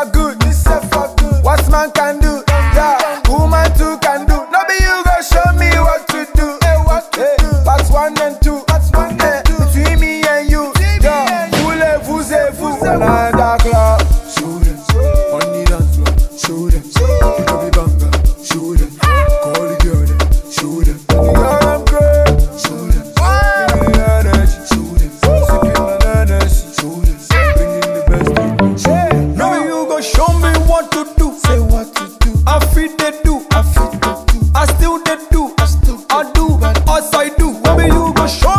a good, this a for good. What man can do, yeah, woman too can do. No be you go show me what to do. Hey, what to hey. do? That's one and two. That's one and two. Between me and you, yeah. Voulez-vous et vous, as I do. When you go show?